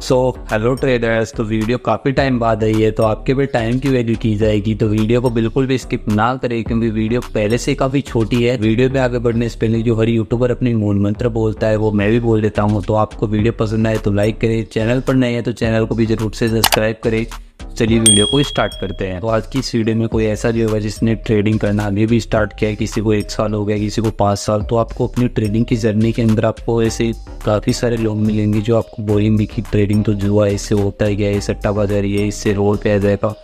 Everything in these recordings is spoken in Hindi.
सो हेलो ट्रेडर्स तो वीडियो काफ़ी टाइम बाद आई है तो आपके भी टाइम की वैल्यू की जाएगी तो वीडियो को बिल्कुल भी स्किप ना करें, क्योंकि वीडियो पहले से काफ़ी छोटी है। वीडियो में आगे बढ़ने से पहले जो हर यूट्यूबर अपनी मूल मंत्र बोलता है, वो मैं भी बोल देता हूँ तो आपको वीडियो पसंद आए तो लाइक करें। चैनल पर नए हैं तो चैनल को भी ज़रूर से सब्सक्राइब करें। चलिए वीडियो को स्टार्ट करते हैं। तो आज की इस वीडियो में कोई ऐसा जो है जिसने ट्रेडिंग करना अभी भी स्टार्ट किया है, किसी को एक साल हो गया, किसी को पाँच साल तो आपको अपनी ट्रेडिंग की जर्नी के अंदर आपको ऐसे काफ़ी सारे लोग मिलेंगे जो आपको बोलेंगे कि ट्रेडिंग तो जुआ इससे होता है क्या ये सट्टा बाजारी है इससे रोड पे आ जाएगा।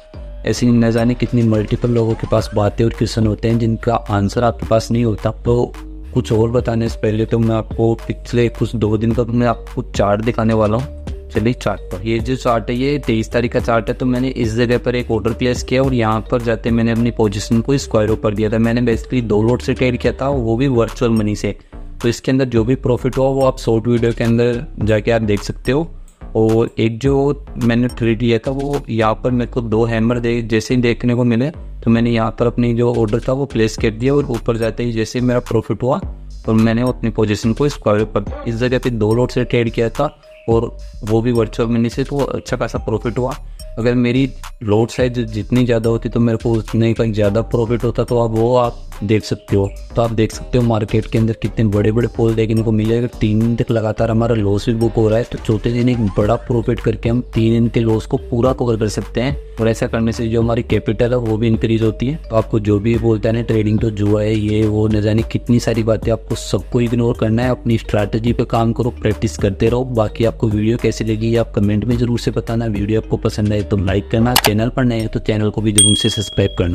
ऐसे न जाने कितनी मल्टीपल लोगों के पास बातें और क्वेश्चन होते हैं जिनका आंसर आपके पास नहीं होता। तो कुछ और बताने से पहले तो मैं आपको पिछले कुछ दो दिन का मैं आपको चार्ट दिखाने वाला हूँ। चलिए चार्ट पर। ये जो चार्ट है, ये तेईस तारीख का चार्ट है तो मैंने इस जगह पर एक ऑर्डर प्लेस किया और यहाँ पर जाते मैंने अपनी पोजीशन को स्क्वायर ऊपर दिया था। मैंने बेसिकली दो लोड से ट्रेड किया था वो भी वर्चुअल मनी से। तो इसके अंदर जो भी प्रॉफिट हुआ, वो आप शॉर्ट वीडियो के अंदर जाके आप देख सकते हो। और एक जो मैंने ट्रेड लिया था, वो यहाँ पर मेरे को दो हैमर दे, जैसे ही देखने को मिले तो मैंने यहाँ पर अपनी जो ऑर्डर था, वो प्लेस कर दिया और ऊपर जाते ही जैसे मेरा प्रॉफिट हुआ तो मैंने अपनी पोजीशन को स्क्वायर पर इस जगह पे दो लोड से ट्रेड किया था। और वो भी वर्चुअल मनी से तो अच्छा खासा प्रॉफिट हुआ। अगर मेरी लोड साइज़ जितनी ज़्यादा होती तो मेरे को उतने का ज़्यादा प्रॉफिट होता तो आप वो आप देख सकते हो। तो आप देख सकते हो मार्केट के अंदर कितने बड़े बड़े पोल देखने को मिले अगर तीन दिन तक लगातार हमारा लॉस भी बुक हो रहा है। तो चौथे दिन एक बड़ा प्रॉफिट करके हम तीन दिन के लॉस को पूरा कवर कर सकते हैं। और ऐसा करने से जो हमारी कैपिटल है, वो भी इंक्रीज होती है। तो आपको जो भी बोलता है ना ट्रेडिंग तो जुआ है, ये, वो, न जाने कितनी सारी बातें आपको सबको इग्नोर करना है। अपनी स्ट्रैटेजी पे काम करो प्रैक्टिस करते रहो। बाकी आपको वीडियो कैसी लगी आप कमेंट में ज़रूर से बताना। वीडियो आपको पसंद आए तो लाइक करना। चैनल पर नए हैं तो चैनल को भी ज़रूर से सब्सक्राइब करना।